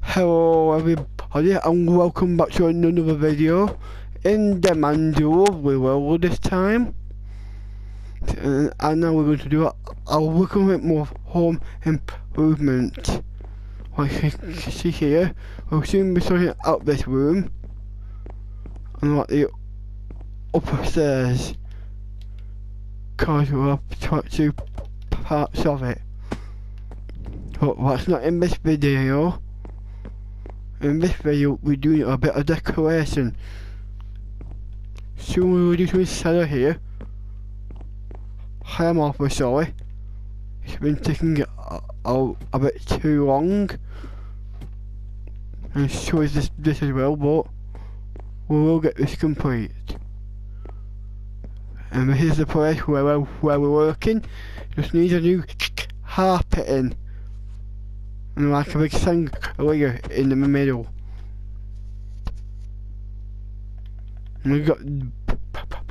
Hello everybody. And welcome back to another video. In the manual we will this time. Uh, and now we're going to do a, a little bit more home improvement. Like you see here we'll soon be sorting out this room. And like the upstairs cause we'll have two parts of it but that's not in this video in this video we're doing a bit of decoration. So we'll do some cellar here. I am awfully sorry. It's been taking a, a, a bit too long. And so is this, this as well, but we will get this complete. And this is the place where, we're, where we're working. Just needs a new carpeting and like a big chandelier in the middle. And we got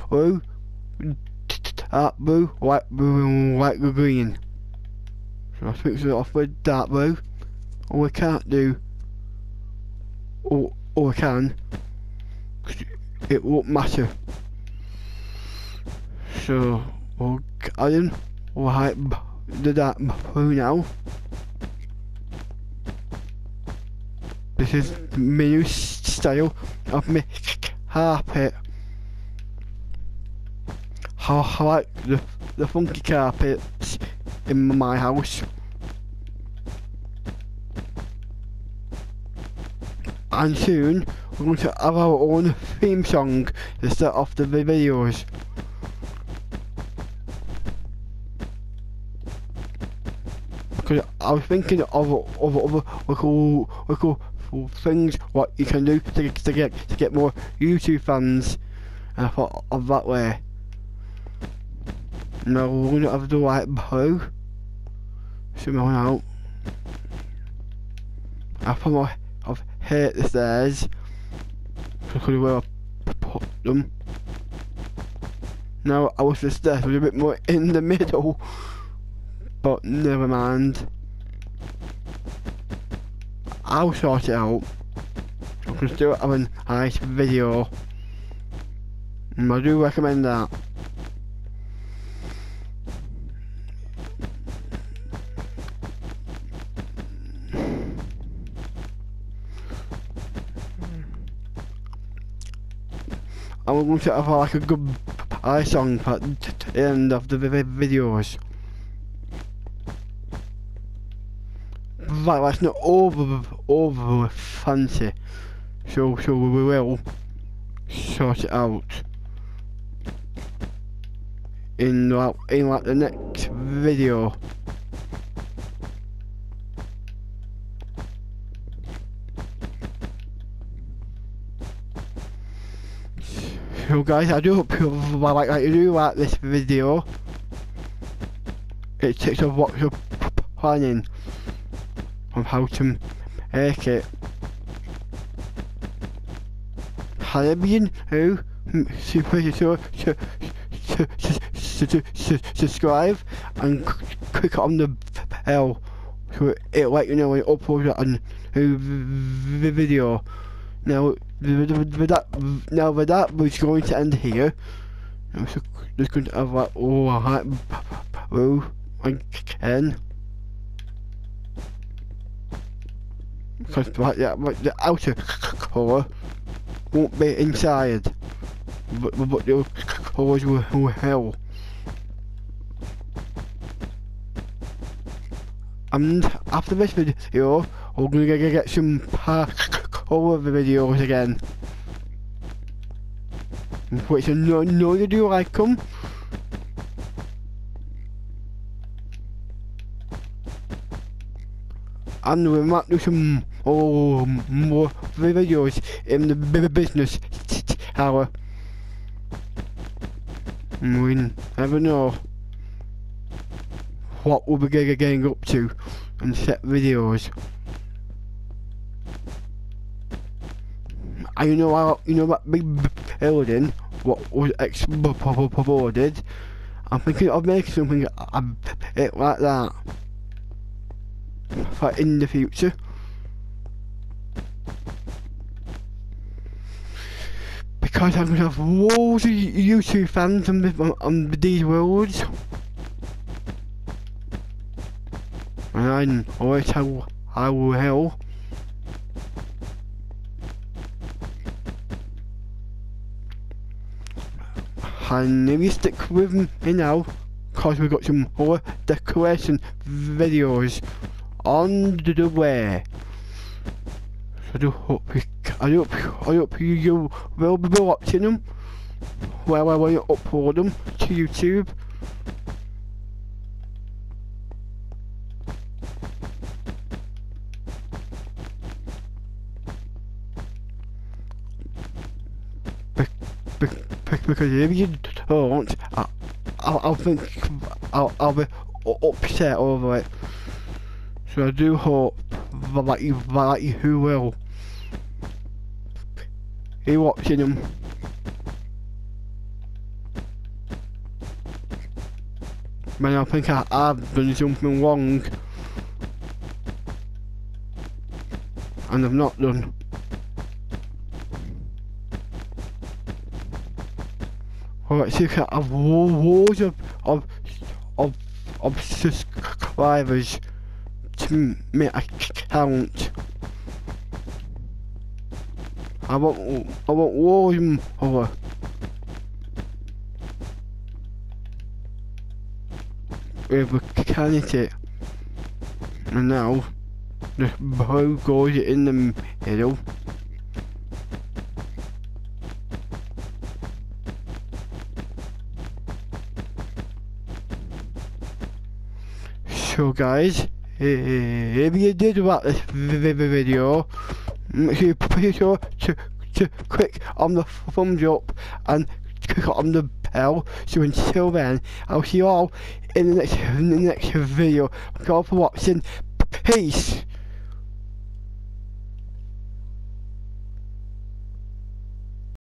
blue, dark blue, white blue, and white green. So I think it's off with dark blue. Or we can't do, or, or we can, it won't matter. So we'll add in white, the dark blue now. This is my new style of my carpet. How I like the, the funky carpets in my house. And soon we're going to have our own theme song to start off the videos. Because I was thinking of of of little little things what you can do to, to get to get more YouTube fans and I thought of that way. No, we're gonna have the bow. Zoom on out. I probably have hate the stairs because where I put them. Now I wish the stairs was a bit more in the middle, but never mind. I'll sort it out. I can still have a nice video. And I do recommend that. We're going to have like a good eye song at the end of the videos. Right, that's not over over fancy. So so we will sort it out in like in like the next video. So guys, I do hope you like, like you do like this video. It takes a lot you're planning of how to make it. Caribbean who super to, to, to, to, subscribe and click on the bell so it let you know when you upload a new video. Now with that now with that we're going to end here. I'm just going to have like oh I oh again. Because like, yeah, the outer colour won't be inside, but, but the colours will, will hell. And after this video, we're gonna get, get some colour videos again. Which I know, know you do like them. And we might do some oh, more videos in the business hour. Uh, we never know what we'll be getting up to and set videos. And you know how you know that big building what was exploded. I'm thinking of making something uh, bit like that in the future. Because I'm gonna have loads of YouTube fans on, the, on these worlds. And I always how I will. And if you stick with me now, cause we've got some more decoration videos on the way. I do hope you, I hope, I hope you, you will be watching them while I will upload them to YouTube. because if you don't, I, I'll, I'll think I'll, I'll be upset over it. So I do hope that you, that who will. You watching them? Man, I think I, I've done something wrong. And I've not done. Alright, so can have loads of, of, of, of subscribers make account. I want, I want loads more. With a candidate. And now, the bow goes in the middle. So guys, if you did like this video, make be sure to, to click on the thumbs up and click on the bell. So until then, I'll see you all in the next in the next video. Thank you all for watching. Peace.